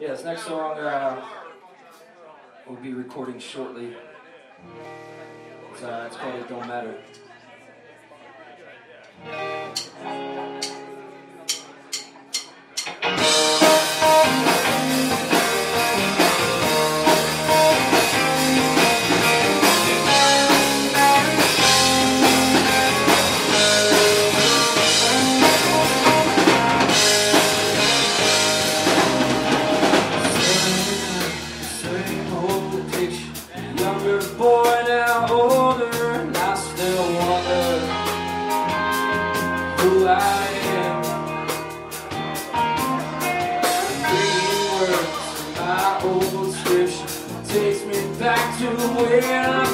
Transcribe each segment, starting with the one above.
Yeah, this next song uh, we'll be recording shortly. It's, uh, it's called It Don't Matter. old description takes me back to where I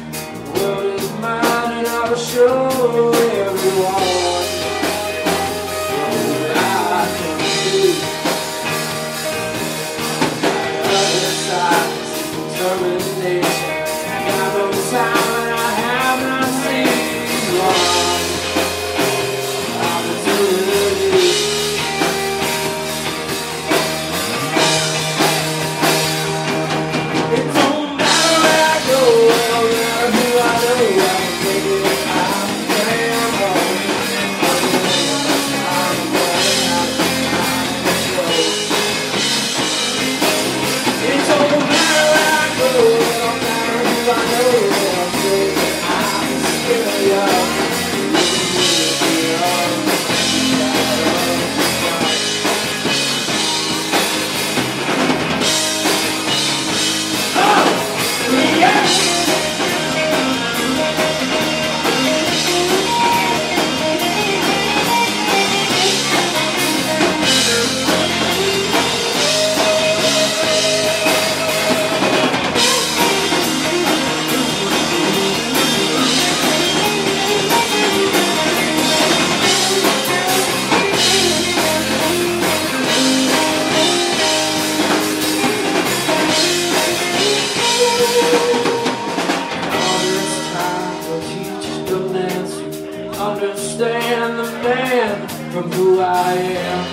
understand the man from who I am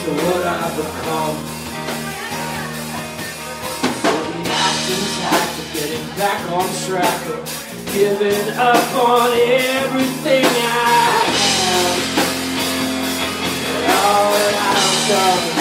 to what I've become. So the actions had to getting back on track of giving up on everything I am. And all that I've done.